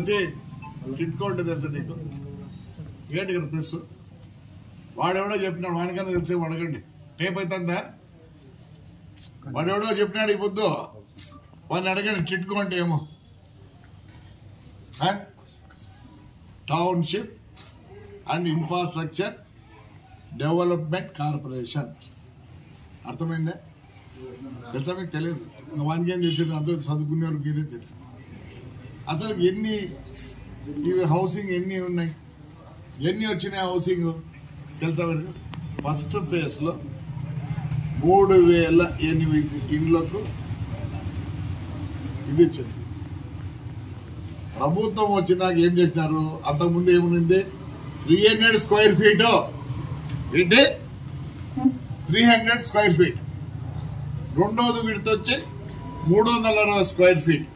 ఎవరు? టిట్కో అంటే తెలుసా నీకు? ఏంటి కదా ప్రెస్ వాడెవడో చెప్పినాడు వానికన్నా తెలిసే అడగండి. టేప్ అవుతుందా వాడెవడో చెప్పినాడు ఈ పొద్దు. వాడిని అడగండి టిట్కో అంటే ఏమో. Township and infrastructure development corporation. అర్థమైందా? తెలుసా మీకు? తెలియదు. వానికేం తెలిసింది అందరూ చదువుకునేవారు మీరే తెలుసు. అసలు ఎన్ని ఇవి హౌసింగ్ ఎన్ని ఉన్నాయి? ఎన్ని వచ్చినాయి హౌసింగ్? తెలుసా వరకు ఫస్ట్ ఫేజ్లో మూడు వేల ఎనిమిది ఇండ్లకు ఇది ఇచ్చింది ప్రభుత్వం వచ్చినాక ఏం చేసినారు? అంతకుముందు ఏముంది త్రీ హండ్రెడ్ స్క్వేర్ ఫీట్ ఏంటి? త్రీ హండ్రెడ్ స్క్వేర్ ఫీట్ రెండోది విడత వచ్చి మూడు వందల అరవై స్క్వేర్ ఫీట్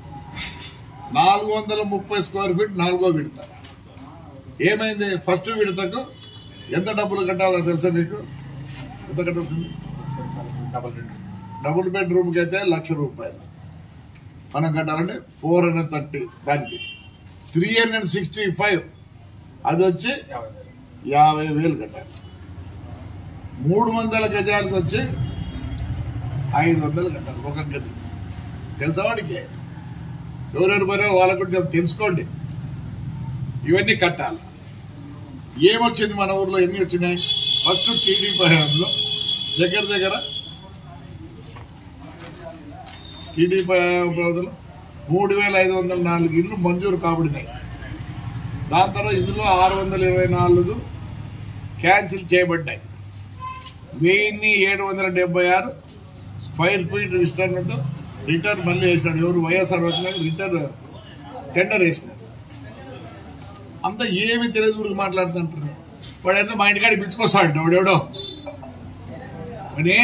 నాలుగు వందల ముప్పై స్క్వేర్ ఫీట్ నాలుగో విడత. ఏమైంది? ఫస్ట్ విడతకు ఎంత డబ్బులు కట్టాలో తెలుసా మీకు? ఎంత కట్టాల్సింది డబుల్ బెడ్రూమ్కి అయితే లక్ష రూపాయలు. మనం కట్టాలంటే ఫోర్ హండ్రెడ్ థర్టీ దానికి. Three hundred sixty five. అది వచ్చి యాభై వేలు కట్టాలి. మూడు వందల గజాలకు వచ్చి ఐదు వందలు కట్టాలి. ఒక గది. తెలుసా వాడికి? ఎవరెవరు మరో వాళ్ళకు కూడా తెలుసుకోండి. ఇవన్నీ కట్టాలి. ఏమొచ్చింది మన ఊర్లో? ఎన్ని వచ్చినాయి? ఫస్ట్ టీడీపీ హయాంలో దగ్గర దగ్గర టీడీపీ ప్రభుత్వంలో మూడు వేల ఐదు వందల నాలుగు ఇల్లు మంజూరు కాబడినాయి. దాని తర్వాత ఇందులో ఆరు వందల ఇరవై నాలుగు క్యాన్సిల్ చేయబడ్డాయి. వెయ్యిన్ని ఏడు వందల డెబ్బై ఆరు స్క్వైర్ ఫీట్ విస్తరణతో రిటర్న్ మళ్ళీ వేసినాడు. ఎవరు వైఎస్ఆర్ వచ్చినాక రిటర్న్ టెండర్ వేసినారు. అంత ఏమి తెలియదు ఊరికి మాట్లాడుతుంటారు వాడేదో మా ఇంటికాడికి పిలుచుకొస్తాడు వాడెవడో అని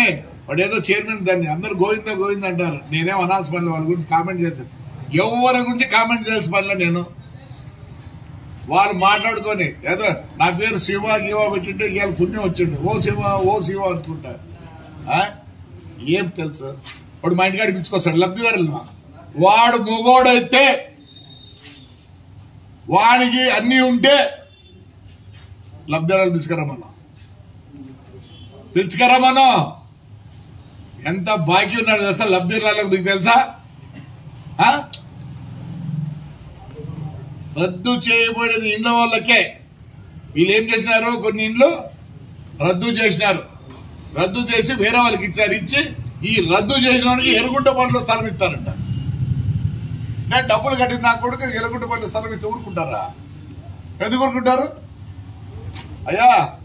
వాడేదో చైర్మన్ దాన్ని. అందరు గోవింద గోవింద అంటారు. నేనేం అనాల్సిన పనులు వాళ్ళ గురించి కామెంట్ చేశాను ఎవరి గురించి కామెంట్ చేయాల్సిన పనిలో నేను? వాళ్ళు మాట్లాడుకొని ఏదో నా పేరు శివ గీవా పెట్టింటే వీళ్ళ పుణ్యం వచ్చిండు. ఓ శివ ఓ శివ అనుకుంటారు ఏం తెలుసు? వాడు మా ఇంటికాడికి పిలుచుకొస్తాడు లబ్ధిదారులు వాడు మొగోడైతే వానికి అన్నీ ఉంటే లబ్ధిదారులు పిలుచుకురమ్మన్నా పిలుచుకురమ్మన్నా ఎంత బాకీ ఉన్నాడు తెలుసా లబ్ధిదారులకు మీకు తెలుసా? రద్దు చేయబడిన ఇండ్ల వాళ్ళకే. వీళ్ళు ఏం చేసినారు? కొన్ని ఇండ్లు రద్దు చేసినారు. రద్దు చేసి వేరే వాళ్ళకి ఇచ్చారు ఇచ్చి ఈ రద్దు చేసిన వాడికి ఎరుగుంట పనులు స్థలం ఇస్తారంట. నేను డబ్బులు కట్టిన నా కొడుకు ఎరుగుంట పనులు స్థలం ఇస్తే ఊరుకుంటారా? ఎందుకు ఊరుకుంటారు? అయ్యా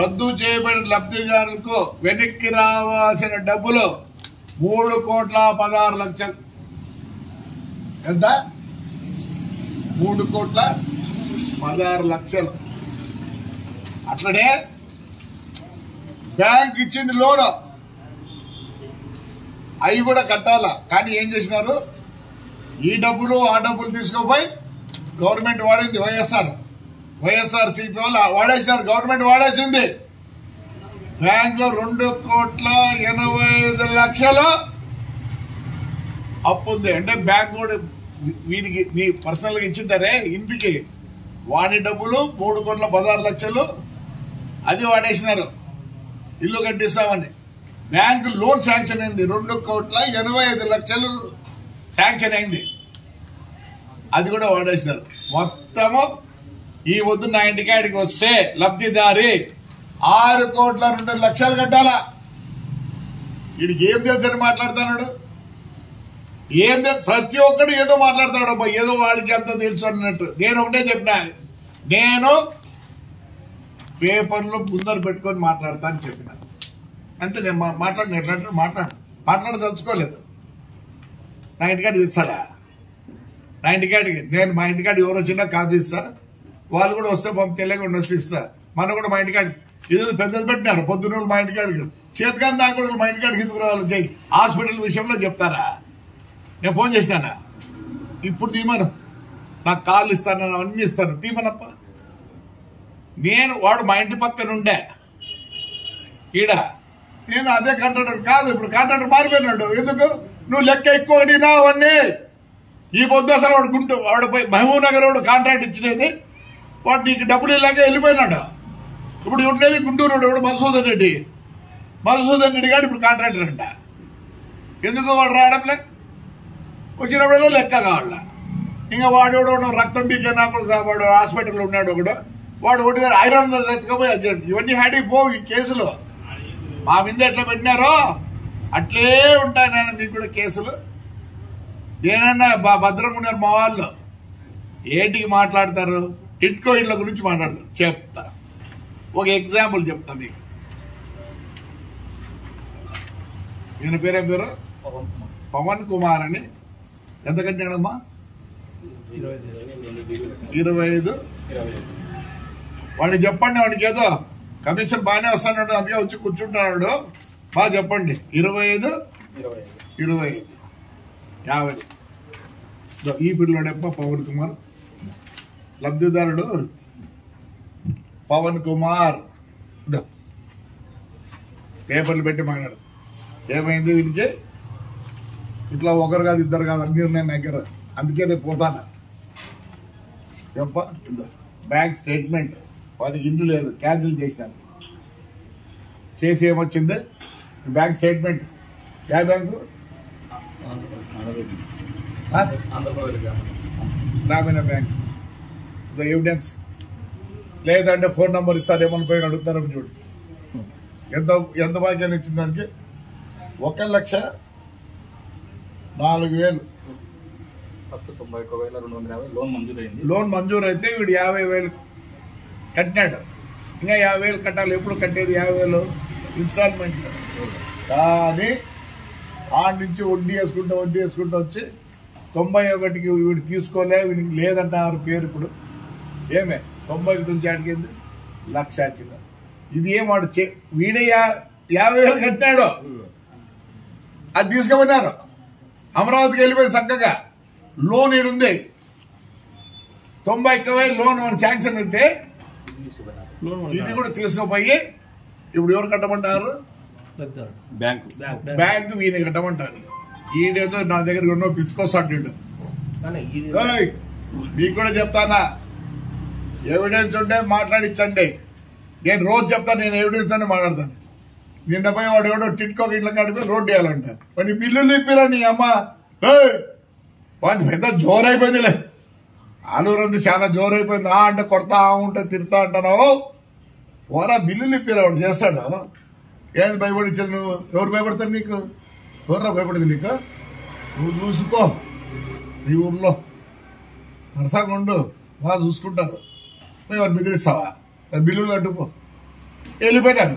రద్దు చేయబడిన లబ్ధిదారులకు వెనక్కి రావాల్సిన డబ్బులు మూడు కోట్ల పదహారు లక్షలు. ఎంత? మూడు కోట్ల పదహారు లక్షలు. అట్లనే బ్యాంక్ ఇచ్చింది లోను. అవి కూడా కట్టాలా? కానీ ఏం చేసినారు? ఈ డబ్బులు ఆ డబ్బులు తీసుకోపోయి గవర్నమెంట్ వాడింది వైఎస్ఆర్. వైఎస్ఆర్ సిపి వాళ్ళు వాడేసినారు. గవర్నమెంట్ వాడేసింది. బ్యాంక్లో రెండు కోట్ల ఎనభై ఐదు లక్షలు అప్పు ఉంది. అంటే బ్యాంక్ కూడా వీనికి నీ పర్సనల్గా ఇచ్చిందరే ఇంటికి. వాడి డబ్బులు మూడు కోట్ల పదహారు లక్షలు. అది వాడేసినారు. ఇల్లు కట్టిస్తామని. బ్యాంకు లోన్ శాంక్షన్ అయింది. రెండు కోట్ల ఎనభై ఐదు లక్షలు శాంక్షన్ అయింది. అది కూడా వాడేసినారు. మొత్తము ఈ వద్దు నా ఇంటికాడికి వస్తే లబ్ధిదారి ఆరు కోట్ల రెండు లక్షలు కట్టాలా? వీడికి ఏం తెలుసని మాట్లాడుతున్నాడు? ఏం ప్రతి ఒక్కడు ఏదో మాట్లాడతాడు అబ్బా ఏదో వాడికి అంత తెలుసు అన్నట్టు. నేను ఒకటే చెప్పినా. నేను పేపర్లో ముందర పెట్టుకొని మాట్లాడతా అని చెప్పిన. అంతే నేను మాట్లాడిన మాట్లాడు మాట్లాడదలుచుకోలేదు నా ఇంటికాడికి తెచ్చాడా? నా ఇంటికాడికి. నేను మా ఇంటికాడ ఎవరు వచ్చినా కాఫీ ఇస్తా. వాళ్ళు కూడా వస్తే పంపి తెలియకుండా వస్తే ఇస్తా. మనం కూడా మా ఇంటికాడి ఇది పెద్దది పెట్టినారు. పొద్దున్న మా ఇంటికాడికి. చేతకాని నాకు కూడా మా ఇంటికాడికి ఎందుకు రావాలి? చెయ్యి హాస్పిటల్ విషయంలో చెప్తారా? నేను ఫోన్ చేసినానా? ఇప్పుడు తీమను. నాకు కాళ్ళు ఇస్తాను అన్ని ఇస్తాను. తీమనప్ప. నేను వాడు మా ఇంటి పక్కన ఉండే. ఈడ. నేను అదే కాంట్రాక్టర్ కాదు ఇప్పుడు కాంట్రాక్టర్ మారిపోయినాడు. ఎందుకు? నువ్వు లెక్క ఎక్కువ అడిగినా అవన్నీ. ఈ పొద్దు అసలు వాడు గుంటూ వాడు పోయి మహబూబ్ నగర్ వాడు కాంట్రాక్ట్ ఇచ్చినది. వాడు నీకు డబ్బులు ఇలాగే వెళ్ళిపోయినాడు. ఇప్పుడు ఉండేది గుంటూరు వాడు మధుసూదన్ రెడ్డి. మధుసూదన్ రెడ్డి గారు ఇప్పుడు కాంట్రాక్టర్ అంట. ఎందుకు వాడు రావడంలే? వచ్చినప్పుడల్లా లెక్క కావాల. ఇంకా వాడు కూడా రక్తం పీకే నాకు వాడు హాస్పిటల్లో ఉన్నాడు ఒకడు. వాడు ఒకటి ఐరన్ ఎత్తుకపోయి అర్జెంట్. ఇవన్నీ హ్యాడీ పోవు ఈ కేసులు. మా మీద ఎట్లా పెట్టినారో అట్లే ఉంటాయి నాయన మీకు కూడా కేసులు. నేనన్నా బా- భద్రంగా ఉన్నారు మా వాళ్ళు. ఏంటికి మాట్లాడతారు? టిట్కో ఇళ్ళ గురించి మాట్లాడతారు. చెప్తా. ఒక ఎగ్జాంపుల్ చెప్తా మీకు. ఈయన పేరేం పేరు? పవన్ కుమార్. అని. ఎంత కట్టాడమ్మా ఇరవై ఐదు. వాడికి చెప్పండి వాడికి ఏదో కమిషన్ బాగానే వస్తున్నాడు అందుకే వచ్చి కూర్చుంటున్నాడు. బాగా చెప్పండి. ఇరవై ఐదు? ఇరవై ఐదు. యాభై. ఈ పిల్లడెప్ప పవన్ కుమార్. లబ్ధిదారుడు పవన్ కుమార్. పేపర్లు పెట్టి మాట్లాడు. ఏమైంది వీడికి ఇట్లా ఒకరు కాదు ఇద్దరు కాదు అన్ని ఉన్నాయి దగ్గర. అందుకే నేను పోతాను? చెప్ప. Bank statement. వాడికి ఇల్లు లేదు క్యాన్సిల్ చేసినాను చేసి ఏమొచ్చింది బ్యాంక్ స్టేట్మెంట్ యా బ్యాంకు? గ్రామీణ బ్యాంక్. ద ఎవిడెన్స్ లేదంటే ఫోన్ నంబర్ ఇస్తారేమని పోయి అడుగుతారని చూడు. ఎంత ఎంత భాగ్యాన్ని ఇచ్చిన దానికి? ఒక లక్ష నాలుగు వేలు. ఫస్ట్ తొంభై ఒక్క వేల రెండు వందల యాభై లోన్ మంజూరైంది. లోన్ మంజూరు అయితే వీడు యాభై వేలు కట్టినాడు. ఇంకా యాభై వేలు కట్టాలి. ఎప్పుడు కట్టేది యాభై వేలు? ఇన్స్టాల్మెంట్ కానీ ఆ నుంచి వడ్డీ వేసుకుంటూ వడ్డీ వేసుకుంటూ వచ్చి తొంభై ఒకటికి వీడు తీసుకోలే వీడికి లేదంటారు పేరు ఇప్పుడు. ఏమే? తొంభై ఒకటి నుంచి అడిగింది లక్ష వచ్చింది. ఇది ఏం చే వీడే యాభై వేలు కట్టినాడు. అది తీసుకోమన్నారు అమరావతికి వెళ్ళిపోయింది చక్కగా. లోన్ ఈడుంది. తొంభై ఒక్క వేలు లోన్ శాంక్షన్ అయితే ఇది కూడా తీసుకుపోయి ఇప్పుడు ఎవరు కట్టమంటారు? బ్యాంకు. బ్యాంక్ వీని కట్టమంటారు. ఈడేదో నా దగ్గర ఉన్నో పిచ్చుకోసాడు ఏయ్, మీకు కూడా చెప్తానా? ఎవిడెన్స్ ఉంటే మాట్లాడించండి నేను రోజు చెప్తాను నేను ఎవిడెన్స్ అని మాట్లాడతాను. నిన్న పోయి వాడు ఎవడో టిట్కో ఇట్లా కాడిపోయి రోడ్డు వేయాలంట. మరి బిల్లులు ఇప్పిరా నీ అమ్మ? పెద్ద జోరు అయిపోయిందిలే ఆలూరంది చాలా జోరు అయిపోయింది ఆ అంటే కొడతా ఉంటే తిడతా అంటున్నావు ఓరా బిల్లులు ఇప్పిరా వాడు చేస్తాడు. ఏది భయపడిచ్చేది నువ్వు? ఎవరు భయపడతారు నీకు? ఎవర్రా భయపడింది నీకు? నువ్వు చూసుకో. నీ ఊర్లో. నరసంగా ఉండు. బాగా చూసుకుంటారు. ఎవరు బెదిరిస్తావా? బిల్లులు కట్టుకో. వెళ్ళిపోయినారు.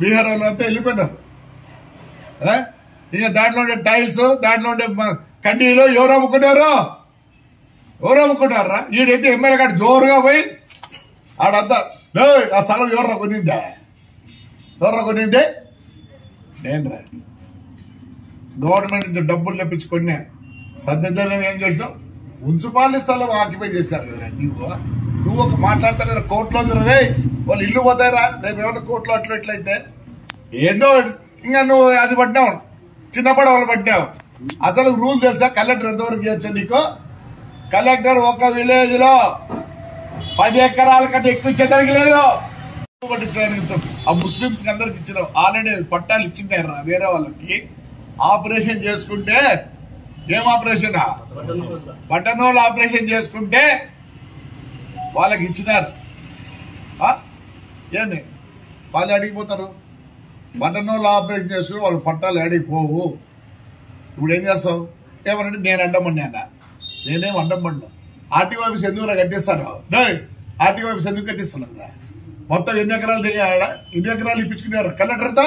బీహార్ వాళ్ళు అంతా వెళ్ళిపోయినారు. ఇంకా దాంట్లో ఉండే టైల్స్ దాంట్లో ఉండే మ- కడ్డీలు ఎవరు అమ్ముకున్నారు? ఎవరు అమ్ముకుంటారా? ఈడైతే ఎమ్మెల్యే కాడ జోరుగా పోయి ఆడంతా లే ఆ స్థలం ఎవర్రా కొనిందా? ఎవర్రా కొనిందే? నేను రా. గవర్నమెంట్ నుంచి డబ్బులు తెప్పించుకున్నా సద్యజనం ఏం చేసినావు? మున్సిపాలిటీ స్థలం ఆక్యుపై చేస్తారు కదా నువ్వు నువ్వు ఒక మాట్లాడతావు కదా కోర్టులో ఉంది రే వాళ్ళు ఇల్లు పోతారా రేపు ఏమన్నా కోర్టులో అట్లా ఏందో ఇంకా నువ్వు అది పడ్డావు చిన్న వాళ్ళు పట్టినావు. అసలు రూల్ తెలుసా? కలెక్టర్ ఎంతవరకు చేయొచ్చు నీకు? కలెక్టర్ ఒక విలేజ్లో పది ఎకరాల కంటే ఎక్కువ ఇచ్చేదానికి లేదు. ఆ ముస్లింస్కి అందరికి ఇచ్చిన ఆల్రెడీ పట్టాలు ఇచ్చింటారు వేరే వాళ్ళకి. ఆపరేషన్ చేసుకుంటే ఏం ఆపరేషన్ బటన్ వాళ్ళు ఆపరేషన్ చేసుకుంటే వాళ్ళకి ఇచ్చినారు. ఏమి? వాళ్ళు అడిగిపోతారు బటన్ వాళ్ళు ఆపరేషన్ చేసుకుని వాళ్ళు పట్టాలు అడిగిపోవు ఇప్పుడు ఏం చేస్తావు? ఏమనంటే నేను అడ్డమన్నా నేనేం అడ్డమన్నా ఆర్టీఓ ఆఫీస్ ఎందుకు కట్టిస్తాను? ఆర్టీఓ ఆఫీస్ ఎందుకు కట్టిస్తాను కదా మొత్తం ఎన్ని ఎకరాలు దిగాడ ఎన్ని ఎకరాలు ఇప్పించుకున్నారు కలెక్టర్తో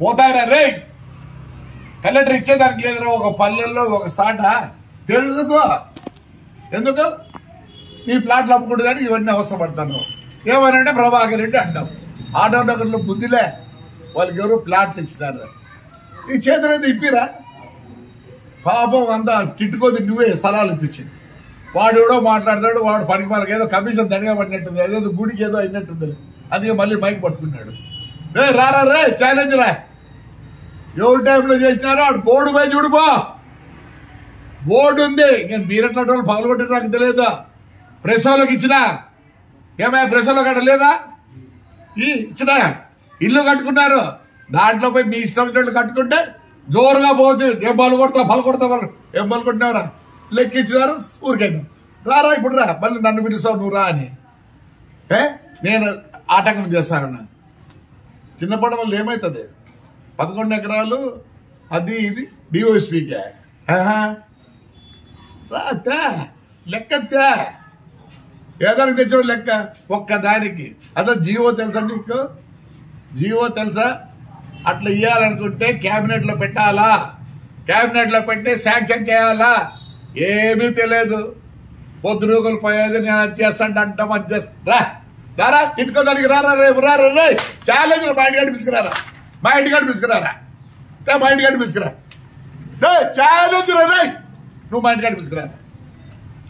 పోతారా రే కలెక్టర్ ఇచ్చేదానికి లేదురా ఒక పల్లెల్లో ఒక సాట. తెలుసుకో! ఎందుకు? నీ ప్లాట్లు అమ్ముకుంటుందని ఇవన్నీ అవసరపడతాను. ఏమనంటే ప్రభాకర్ రెడ్డి అంటాం ఆటో నగర్లో బుద్ధిలే. వాళ్ళకి ఎవరు ప్లాట్లు ఇచ్చినారు. నీ చేతులైతే ఇప్పిరా? పాపం అంతా తిట్టుకోది నువ్వే స్థలాలు ఇప్పించింది. వాడు ఎవడో మాట్లాడతాడు వాడు పనికి వాళ్ళకి ఏదో కమిషన్ దండగా పడినట్టుంది ఏదో గుడికి ఏదో అయినట్టుంది. అందుకే మళ్ళీ మైక్ పట్టుకున్నాడు. రే రారా రే ఛాలెంజ్ రా. ఎవరు టైంలో చేసినారో ఆడు బోర్డు పోయి చూడుపో బోర్డు ఉంది. నేను మీరట్లాంటి వాళ్ళు పగలగొట్టి నాకు తెలియదు. ప్రెసోలోకి ఇచ్చినా ఇచ్చిన. ఏమయ్యా ప్రెసోలో కట్ట లేదా? ఈ ఇచ్చిన. ఇల్లు కట్టుకున్నారు. దాంట్లో పోయి మీ ఇష్టం కట్టుకుంటే జోరుగా పోతుంది ఏం బాలు కొడతా బలు కొడతా వాళ్ళు? ఏం బలు కొట్టినారా లెక్కించినారు ఊరికైనా రారా ఇప్పుడు రా. మళ్ళీ నన్ను పిలుస్తావు నువ్వు రా అని. ఏ? నేను ఆటంకం చేస్తానన్నా చిన్నప్పటి వల్ల ఏమవుతుంది పదకొండు ఎకరాలు అది ఇది డిఓఎస్పీకే తే లెక్క తే ఏదానికి తెచ్చావు లెక్క? ఒక్క దానికి. అసలు జీవో తెలుసా నీకు? జీవో తెలుసా? అట్లా ఇవ్వాలనుకుంటే క్యాబినెట్లో పెట్టాలా? క్యాబినెట్లో పెట్టి శాంక్షన్ చేయాలా? ఏమీ తెలియదు. పొద్దునూకలు పోయేది నేను అది చేస్తాను అంటాం అది చేస్తా రారా దారా రారా రేపు రారా రే ఛాలెంజ్ మా ఇంటికాడ పిసుకురారా మా ఇంటికాడ పిసుకురారా రే, మా ఇంటికాడ పిసుకురా ఛాలెంజ్ రే నువ్వు మా ఇంటికాడ పిసుకురారా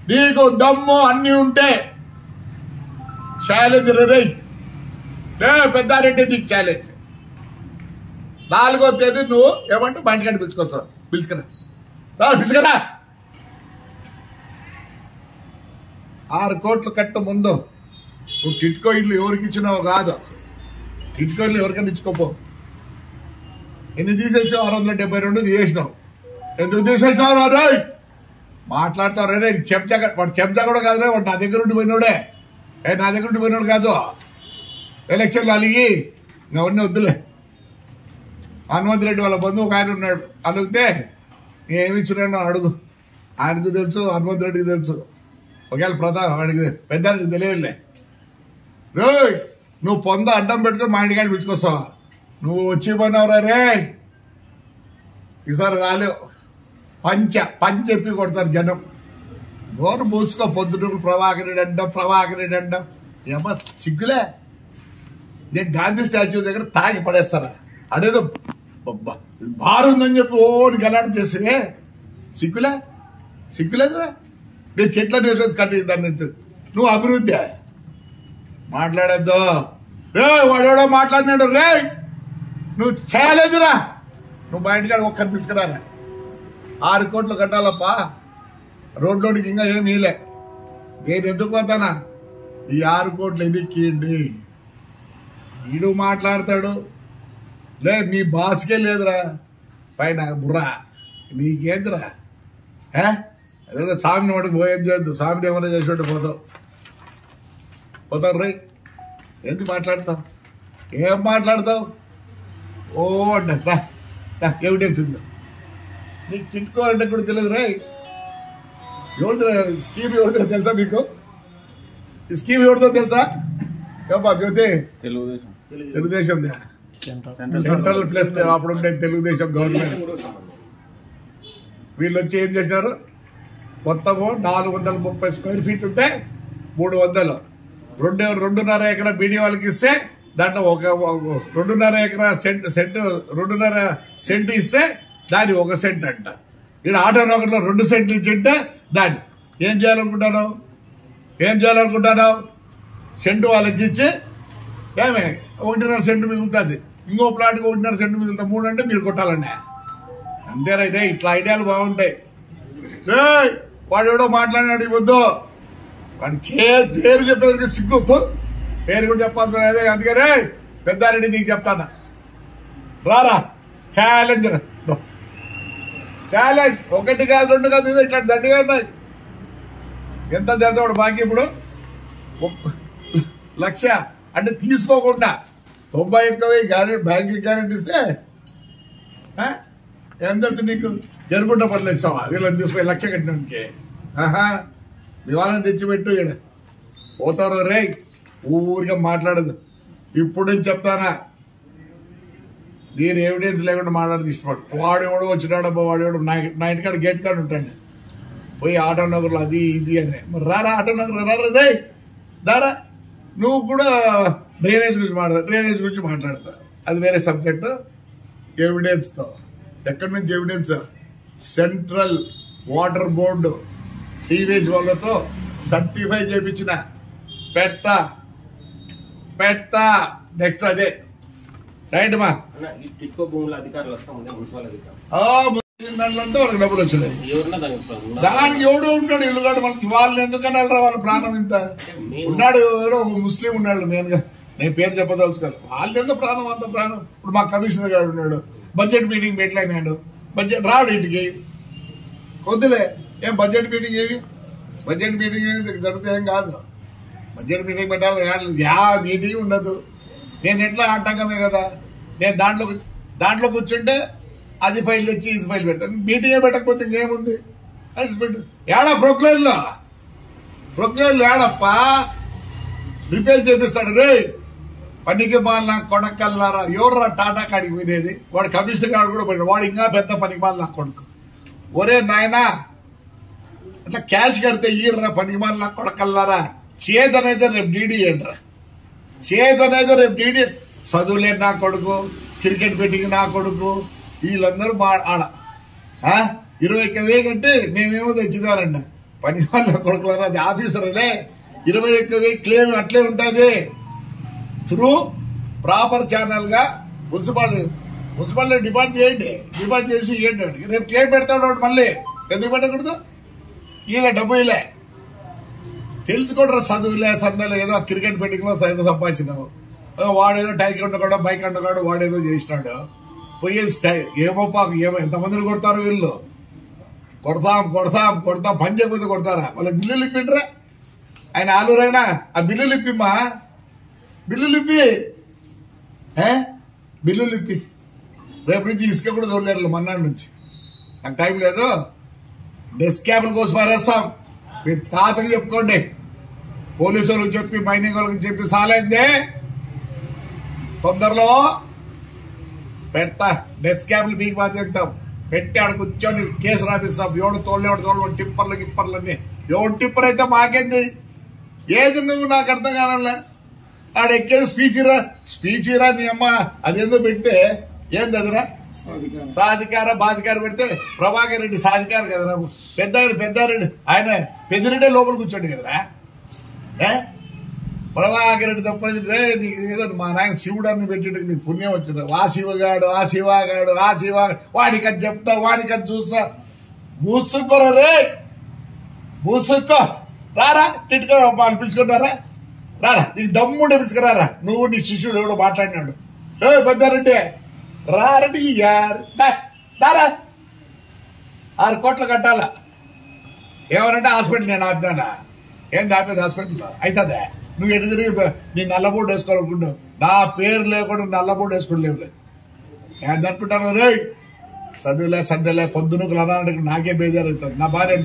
నీకు దమ్ము అన్ని ఉంటే ఛాలెంజ్ రే రే. పెద్దారెడ్డి నీకు ఛాలెంజ్ నాలుగో తేదీ నువ్వు ఏమంటే మా ఇంటికాడ పిలుచుకొస్తావు పిలుచుకురా. రా, పిలుచుకరా. ఆరు కోట్లు కట్ట ముందు. నువ్వు టిట్కో ఇల్లు ఎవరికి ఇచ్చినావు కాదు. టిట్కో ఇల్లు ఎవరికైనా ఇచ్చుకోపో. ఎన్ని తీసేసావు ఆరు వందల డెబ్బై రెండు తీసేసినావు. ఎందుకు తీసేసినావు రాయ్ మాట్లాడతావు రే చెప్జా వాడు చెప్జా కూడా కాదురే వాడు నా దగ్గర ఉండి పోయినోడే. ఏ నా దగ్గర ఉండి పోయినోడు కాదు. ఎలక్షన్లు అలిగి అవన్నీ వద్దులే. హనుమంత్ రెడ్డి వాళ్ళ బంధువు ఒక ఆయన ఉన్నాడు. అడిగితే ఏమి ఇచ్చినాడో అడుగు. ఆయనకు తెలుసు హనుమంత్ రెడ్డికి తెలుసు. ఒకవేళ ప్రతాప్ అడిగి పెద్ద తెలియదులే. రే నువ్వు పొంద అడ్డం పెట్టుకుని మా ఇంటికాడ పిలుచుకొస్తావా? నువ్వు వచ్చి పోయినావురా రే. ఈసారి రాలేవు పంచ పంచ చెప్పి కొడతారు జనం. నోరు మూసుకో పొద్దున ప్రభాకరుడు రెడ్డి ప్రభాకరుడు ప్రభాకర్ ఏమో సిగ్గులే. నేను గాంధీ స్టాచ్యూ దగ్గర తాగి పడేస్తారా? అడేదో. బ- ఉందని చెప్పి ఓని గలాట చేస్తే సిగ్గులే? సిగ్గులేదురా? నేను చెట్ల వేసుకొని కట్టి దాన్ని నుంచి. నువ్వు అభివృద్ధి. మాట్లాడద్దు. రే వాడేడో మాట్లాడినాడు. రే నువ్వు చేయలేదురా. నువ్వు మా ఇంటికాడ ఒక్కరిని పిలుచుకురారా? ఆరు కోట్లు కట్టాలప్పా. రోడ్లోనికి ఇంకా ఏం నీలే నేను ఎందుకు పోతానా? ఈ ఆరు కోట్లు ఎదిక్కిండి వీడు మాట్లాడతాడు. లే మీ బాస్కే లేదురా పైన బుర్రా నీకేందిరా ఏ? అదేదో స్వామిని వాడికి పోయేం చేయొద్దు స్వామిని ఏమైనా చేసి పోతావు పోతావు రై ఎందుకు మాట్లాడతావు ఏం మాట్లాడతావు ఓ అంట రా, రా, ఎవిడెన్స్ ఉంది నీకు తిట్టుకోవాలంటే కూడా తెలియదు రై ఎవరిదో స్కీమ్ ఎవరిదో తెలుసా మీకు ఈ స్కీమ్ ఎవరిదో తెలుసా ఏమా జ్యోతి తెలుగుదేశం తెలుగుదేశం సెంట్రల్. ప్లస్ అప్పుడు ఉండే తెలుగుదేశం గవర్నమెంట్. వీళ్ళు వచ్చి ఏం చేసినారు? మొత్తము నాలుగు వందల ముప్పై స్క్వేర్ ఫీట్ ఉంటే మూడు వందలు. రెండు రెండున్నర ఎకరా బీడీ వాళ్ళకి ఇస్తే దాంట్లో ఒక ఒక- రెండున్నర ఎకరా సెంట్ సెంట్ రెండున్నర సెంట్ ఇస్తే దాని ఒక సెంట్ అంట. ఇక్కడ ఆటో నగర్లో రెండు సెంట్లు ఇచ్చింటే దాన్ని ఏం చేయాలనుకుంటాను ఏం చేయాలనుకుంటాను సెంటు వాళ్ళకి ఇచ్చి ఏమే ఒకటిన్నర సెంటు మిగులుతుంది ఇంకో ప్లాట్కి ఒకటిన్నర సెంటు మిగులుతా మూడు అంటే మీరు కొట్టాలండి అంతేరా ఇదే ఇట్లా ఐడియాలు బాగుంటాయి. ఏయ్, వాడు ఎవడో మాట్లాడినాడు ఇవ్వద్దు వాడి చే పేరు చెప్పేందుకు సిగ్గుతో పేరు కూడా చెప్పాల్సిన అదే అందుకనే పెద్దారెడ్డి నీకు చెప్తానా? రారా ఛాలెంజ్ ఛాలెంజ్. ఒకటి కాదు రెండు కాదు ఇదో ఇట్లా దండిగా ఉన్నాయి. ఎంత తెలుసు బాకీ ఇప్పుడు? లక్ష. అంటే తీసుకోకుండా. తొంభై ఒక్క వెయ్యి గ్యారెంటీ బ్యాంక్ గ్యారెంటీ ఇస్తే ఆ? ఏం తెలుసు నీకు? జరుగుంట పనులు ఇస్తావా వీళ్ళని తీసుకుపోయి లక్ష కట్టినానికి. ఆహా మీ తెచ్చిపెట్టు ఈడ. పోతారు రే ఊరిగా మాట్లాడదు. ఇప్పుడు నేను చెప్తానా? నేను ఎవిడెన్స్ లేకుండా మాట్లాడదు ఇష్టపడు వాడు ఎవడో వచ్చినాడబ్బా వాడు ఎవడో నా ఇంటికాడ గేట్ కాడ ఉంటాడు. పోయి ఆటో నగర్లో అది ఇది అని. మరి రారా ఆటో నగర్ రారా రే. దారా నువ్వు కూడా డ్రైనేజ్ గురించి మాట్లాడతా డ్రైనేజ్ గురించి మాట్లాడతా. అది వేరే సబ్జెక్ట్. ఎవిడెన్స్తో ఎక్కడి నుంచి evidence central water board sewage వాళ్ళతో సర్టిఫై చేయించిన పెడతా. పెడతా. నెక్స్ట్ అదే. రైట్ మా దాంట్లో వాళ్ళకి డబ్బులు వచ్చినాయి దానికి ఎవడో ఉంటాడు ఇల్లు కాడు మనకి వాళ్ళని ఎందుకని వెళ్ళరా వాళ్ళ ప్రాణం ఇంత? ఉన్నాడు ఒక ముస్లిం ఉన్నాడు మెయిన్గా. నేను పేరు చెప్పదలుచుకోవాలి వాళ్ళు ఎంత ప్రాణం అంత ప్రాణం. ఇప్పుడు మా కమిషనర్ గారు ఉన్నాడు. Budget meeting పెట్టలేనాడు. బడ్జెట్ రాడు ఇంటికి. వద్దులే. ఏం బడ్జెట్ మీటింగ్ ఏమి? బడ్జెట్ మీటింగ్ ఏమి జరిగితే ఏం కాదు. బడ్జెట్ మీటింగ్ పెట్టాలి యా మీటింగ్ ఉండదు. నేను ఎట్లా ఆటంకమే కదా. నేను దాంట్లో దాంట్లో కూర్చుంటే అది ఫైల్ తెచ్చి ఇది ఫైల్ పెడతాను మీటింగే పెట్టకపోతే ఇంకేముంది? పెట్టు. ఏడా ప్రొక్లైన్లో? ప్రొక్లైన్లో ఏడప్ప? రిపేర్ చేపిస్తాడు. రే పనికి మాలిన కొడకల్లారా? ఎవర్రా టాటా కాడికి వినేది వాడు కమిషనర్ గారు కూడా పోయినాడు. వాడు ఇంకా పెద్ద పనికి మాలిన కొడుకు. ఒరే నాయనా అట్లా క్యాష్ కడితే ఈర్రా పనికి మాలిన కొడకల్లారా? చేతనైతే రేపు డీడీ ఏంట్రా చేతనైతే రేపు డీడీ చదువులే నా కొడుకు క్రికెట్ బెట్టింగ్ నా కొడుకు వీళ్ళందరూ మా ఆడ. ఇరవై ఒక్క వేలు కంటే మేమేమో తెచ్చిదారంట పని వాళ్ళ కొడుకులారా అది ఆఫీసర్లే. ఇరవై ఒక్క వేలు క్లెయిమ్ అట్లే ఉంటుంది. త్రూ ప్రాపర్ ఛానల్గా మున్సిపాలిటీ మున్సిపాలిటీ డిమాండ్ చేయండి. డిమాండ్ చేసి ఇవ్వండి. వాడికి. రేపు క్లెయిమ్ పెడతాడు వాడు మళ్ళీ. ఎందుకు పెట్టకూడదు? ఈయన డబ్బు ఇలా తెలుసుకోడరా చదువులే సందలే ఏదో క్రికెట్ బెట్టింగ్లో ఏదో సంపాదించినావు వాడేదో టైక్ ఉండకూడదు బైక్ ఉండకూడదు వాడేదో చేసినాడు. పోయేది టై ఏమో పాకు ఏమో ఎంతమందిని కొడతారు వీళ్ళు? కొడతాం కొడతాం కొడతాం పని చేయకపోతే కొడతారా? వాళ్ళ బిల్లులు ఇప్పిండ్రా? ఆయన ఆలూరైనా? ఆ బిల్లులు ఇప్పిమ్మా? బిల్లులు ఇప్పి ఏ? బిల్లులు ఇప్పి రేపు నుంచి ఇసుక కూడా చూడలేరు మన్నాడు నుంచి. నాకు టైం లేదు. డెస్క్ క్యాబ్ల కోసం అరేస్తాం మీ తాతకి చెప్పుకోండి. పోలీసు వాళ్ళకి చెప్పి మైనింగ్ వాళ్ళకి చెప్పి సాలైందే. తొందరలో పెడతా. డెస్క్ క్యాబ్లు మీకు బాధ్యతాం పెట్టి ఆడ కూర్చొని కేసు రాపిస్తాం. ఎవడు తోడు ఎవడు తోడు టిప్పర్లు గిప్పర్లు అన్ని. ఎవడు టిప్పర్ అయితే మాకేంది? ఏది నువ్వు నాకు అర్థం కానలే ఆడ ఎక్కేది స్పీచ్ రా స్పీచ్ రా నీ అమ్మ. అదేందో పెడితే ఏంది అదిరా సాధికార. బాధికార పెడితే ప్రభాకర్ రెడ్డి సాధికార కదరా? పెద్దారెడ్డి పెద్దారెడ్డి. ఆయన పెద్దిరెడ్డే లోపల కూర్చోండి కదరా? ఏ? ప్రభాకర్ రెడ్డి తప్పని రే నీకు ఏదో మా నాయన శివుడు అని పెట్టిండు నీకు పుణ్యం వచ్చింది. ఆ శివగాడు ఆ శివగాడు ఆ శివ వాడికి అది చెప్తా వాడికి అది చూస్తా. మూసుకోరా రే! మూసుకో. రారా? టిట్కో వాళ్ళు పిలుచుకున్నారా రారా నీకు దమ్ముండే పిలుచుకురారా నువ్వు నీ శిష్యుడు ఎవడో మాట్లాడినాడు. ఏ పెద్దారెడ్డి రారండి యార్ దారా. ఆరు కోట్లు కట్టాలా? ఏమనంటే హాస్పిటల్ నేను ఆపినానా? ఏం ఆపేది హాస్పిటల్ అవుతుందా నువ్వు ఎటు తిరిగి నీ నల్లబోర్డు వేసుకోవాలనుకుంటావు నా పేరు లేకుండా నల్లబోర్డు వేసుకోలేవులే నేను అనుకుంటాను రే చదువులే సద్దులే పొద్దునుకులు అన్నాడు నాకే బేజారు అవుతుంది నా భార్య